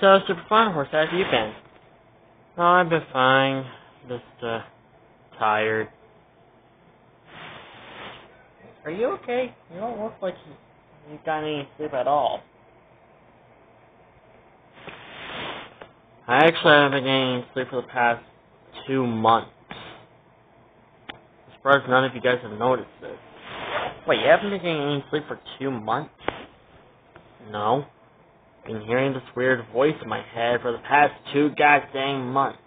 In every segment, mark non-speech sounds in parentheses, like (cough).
So, Super Fun Horse, how have you been? Oh, I've been fine. Just, uh, tired. Are you okay? You don't look like you, you got any sleep at all. I actually haven't been getting sleep for the past two months. I'm surprised none of you guys have noticed this. Wait, you haven't been getting any sleep for two months? No. Been hearing this weird voice in my head for the past two goddamn months.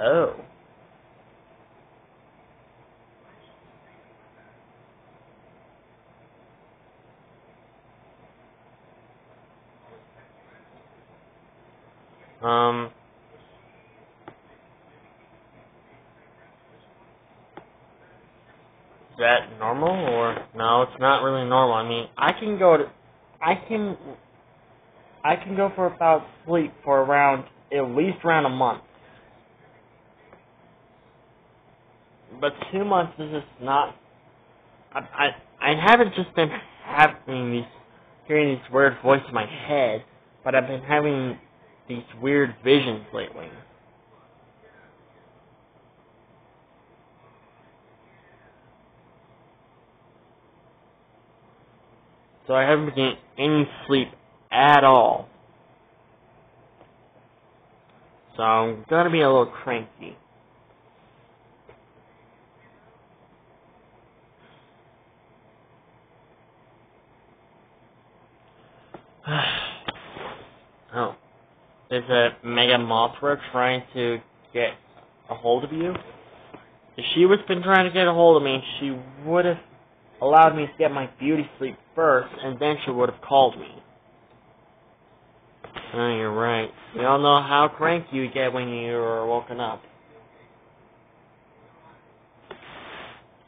Oh. Um. That normal or no? It's not really normal. I mean, I can go to, I can, I can go for about sleep for around at least around a month. But two months is just not. I I I haven't just been having these, hearing these weird voices in my head, but I've been having these weird visions lately. So I haven't been getting any sleep at all. So I'm gonna be a little cranky. (sighs) oh. Is a Mega Mothra trying to get a hold of you? If she was been trying to get a hold of me, she would have allowed me to get my beauty sleep first, and then she would have called me. Oh, you're right. We all know how cranky you get when you're woken up.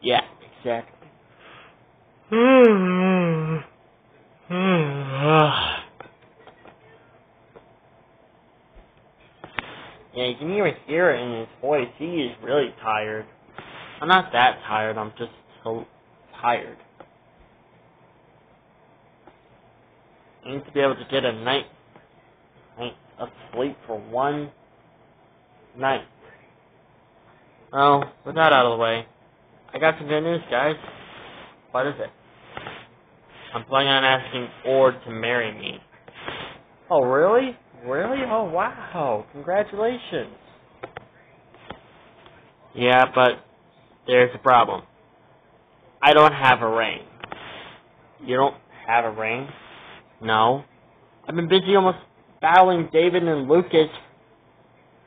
Yeah, exactly. Yeah, you can even hear it in his voice. He is really tired. I'm not that tired, I'm just so tired. I need to be able to get a night, night of sleep for one night. Well, with that out of the way, I got some good news, guys. What is it? I'm planning on asking Ord to marry me. Oh, really? Really? Oh, wow. Congratulations. Yeah, but there's a problem. I don't have a ring. You don't have a ring? No. I've been busy almost battling David and Lucas.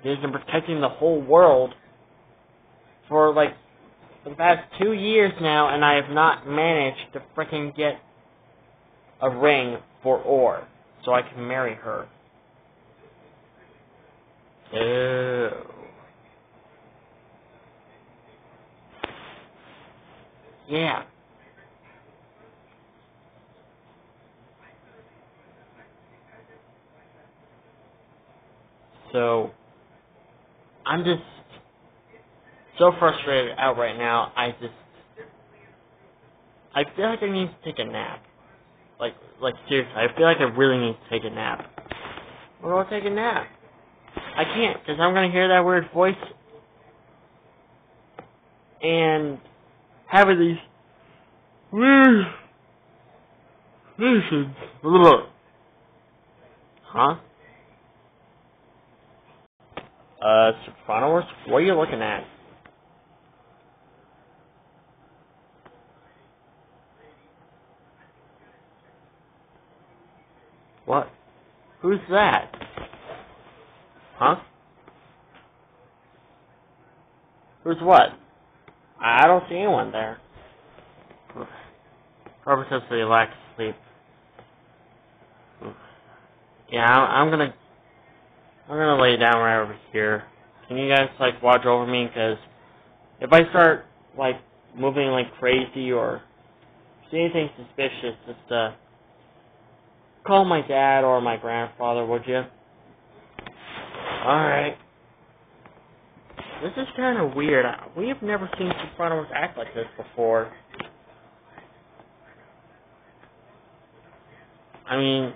They've been protecting the whole world for like the past two years now, and I have not managed to freaking get a ring for Or so I can marry her. Ew. Yeah. So, I'm just so frustrated out right now. I just, I feel like I need to take a nap. Like, like seriously, I feel like I really need to take a nap. Well, I'll take a nap. I can't, because I'm to hear that weird voice and have these weird visions. Huh? Uh, Sopranos? What are you looking at? What? Who's that? Huh? Who's what? I don't see anyone there. Probably because they lack sleep. Yeah, I'm gonna, I'm gonna lay down right over here. Can you guys like watch over me? Cause if I start like moving like crazy or see anything suspicious, just uh, call my dad or my grandfather, would you? Alright. This is kind of weird. We have never seen Sopranos act like this before. I mean,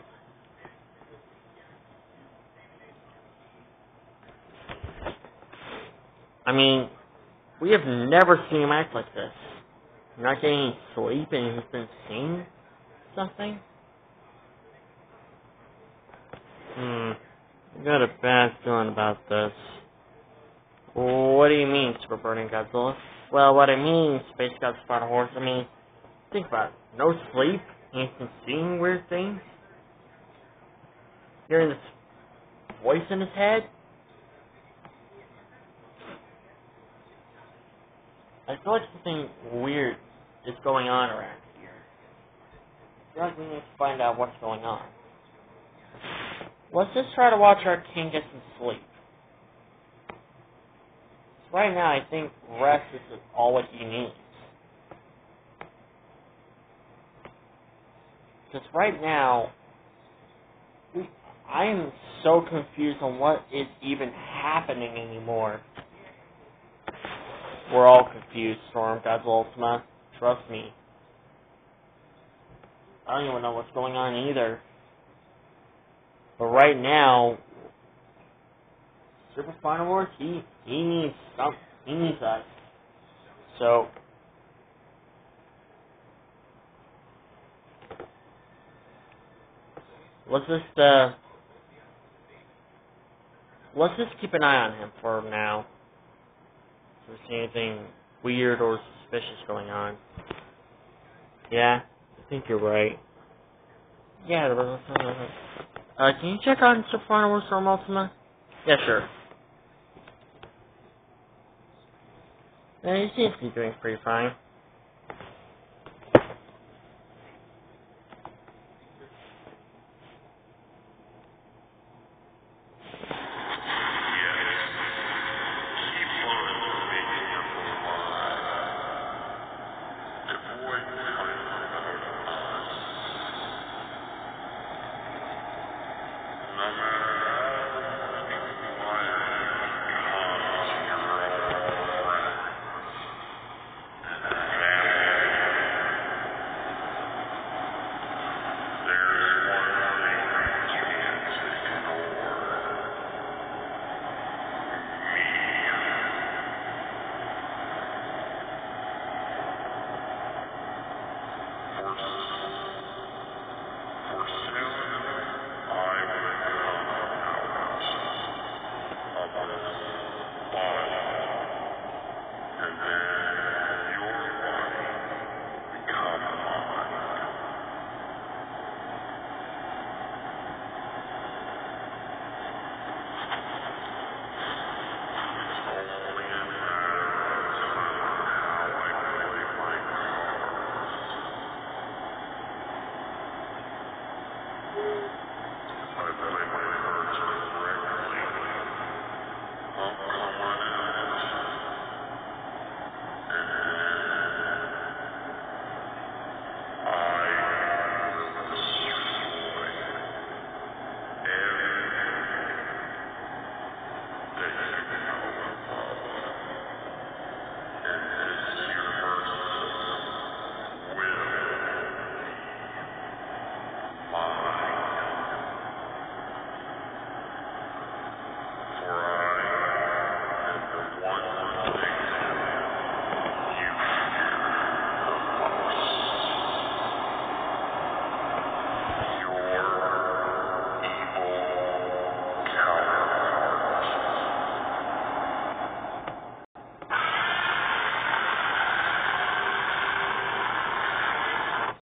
I mean, we have never seen him act like this. Not getting any sleep and he's been seeing something? Hmm. I got a bad feeling about this. What do you mean, Super Burning Godzilla? Well, what I mean, Space God Spider Horse, I mean, think about it. No sleep, and seeing weird things. Hearing this voice in his head. I feel like something weird is going on around here. I feel like we need to find out what's going on. Let's just try to watch our king get some sleep. Right now, I think rest is all what he needs. Because right now, I am so confused on what is even happening anymore. We're all confused, Storm, Godzilla Ultima. Trust me. I don't even know what's going on either. But right now, Super Final Wars, he he needs some he needs us. So let's just uh let's just keep an eye on him for now. If we see anything weird or suspicious going on. Yeah, I think you're right. Yeah, uh, can you check on Soprano Storm Ultima? Yeah, sure. Yeah, he seems to be doing pretty fine. Number